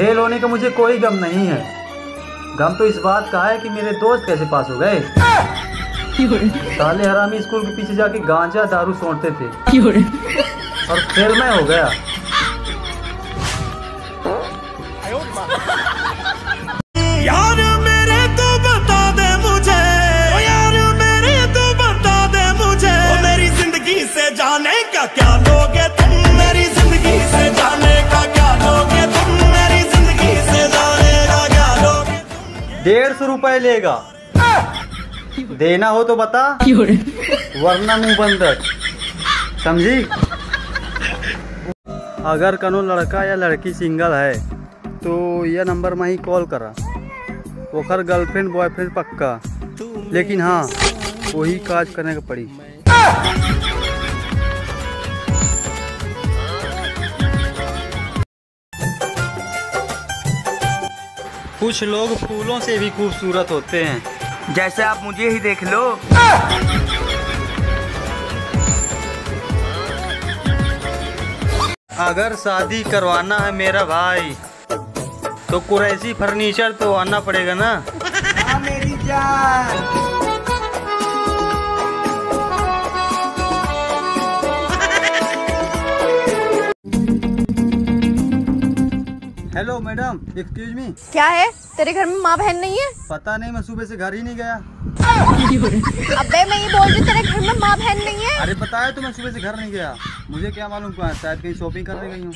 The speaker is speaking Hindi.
फेल होने का मुझे कोई गम नहीं है। गम तो इस बात का है कि मेरे दोस्त कैसे पास हो गए। साले हरामी स्कूल के पीछे जाके गांजा दारू सोचते थे। और फेल मैं हो गया। तू बता दे मुझे। तू बता दे मुझे। मेरी ज़िंदगी से जाने का क्या लोगे डेढ़ सौ रुपए लेगा। देना हो तो बता, वरना मुँह बंद समझी? अगर कनो लड़का या लड़की सिंगल है तो यह नंबर में ही कॉल करा। ओकर गर्लफ्रेंड, बॉयफ्रेंड पक्का। लेकिन हाँ वही काज करने का पड़ी। कुछ लोग फूलों से भी खूबसूरत होते हैं। जैसे आप मुझे ही देख लो। अगर शादी करवाना है मेरा भाई तो कुरैसी फर्नीचर तो आना पड़ेगा ना? मेरी जान। हेलो मैडम एक्सक्यूज मी क्या है? तेरे घर में माँ बहन नहीं है? पता नहीं मैं सुबह से घर ही नहीं गया। अबे मैं ये बोल रही तेरे घर में माँ बहन नहीं है? अरे पता है तो मैं सुबह से घर नहीं गया। मुझे क्या मालूम कहाँ शायद कहीं शॉपिंग करने गई हूँ!